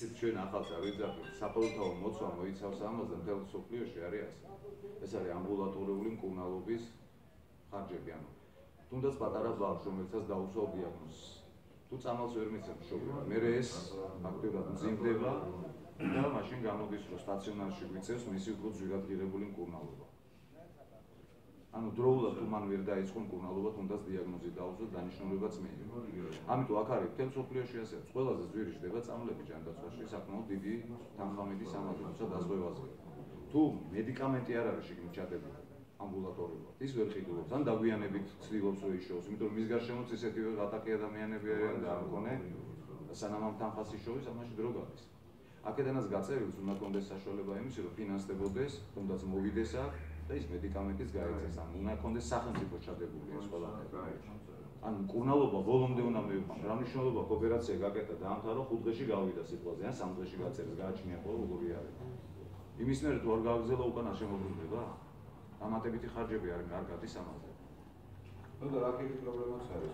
ცით ჩვენ ახალ წავიძახით საფოლოთაო მოცვა მოიცავს ამას და მთელ სოფლიოში არის ასე. ეს არის ამბულატორიული მკურნალობის ხარჯები, ანუ თუნდაც პატარა ბავშვს, რომელსაც დაუსვავ დიაგნოზს. თუ წამალს ვერ მიცემ შოუა, მე ეს აქტიურად მძიმდება და მაშინ გამოდის რომ სტაციონარში გვიწევს მისი უფრო ძვირადღირებული მკურნალობა. დროულად თუ მან ვერ დაიწყო მკურნალობა, თუნდაც დიაგნოზი დაუსვა დანიშნულებაც მიიღო. ამიტომ აქ არის თელ სოფლიოში ასე, ყველაზე ძვირი ხდება წამლები ჯანდაცვაში, საკმაოდ დიდი თანხამედი სამართლისა დაზღვევაზე. თუ მედიკამენტი არ არის შეგნით ჩადებული ამბულატორიულად, ის ვერ ყიდულობს, ან დაგვიანებით ცდილობს რომ იშოვოს, იმიტომ რომ მის გარშემოც ისეთივე ატაკი ადამიანები არიან და არ მქონე სანამ ამ თანხას იშოვის, ამაში დრო გადის. აქედანაც გაწერილს უნდა კონდეს საშუალება იმისი, რომ ფინანსდებოდეს, თუნდაც მოვიდეს აქ და ის მედიკამენტიც გაიწეს, ან უნდა კონდეს სახელმწიფო ჩადებული ეს ყველაფერი. ან კურნალობა ბოლომდე უნდა მივიყვანო. რა მნიშვნელობა კოოპერაცია გაკეთა და ამთავრო 5 დღეში გავიდა სიტყვაზე, ან 3 დღეში გაწერეს, გააჩნია ხოლმე როგორი არის. იმის მერე თუ არ გავგზელო უკან არ შემოგვიდება? ამატებითი ხარჯები არის კარგად ის ამაზე. ну да რა კიდე პრობლემაც არის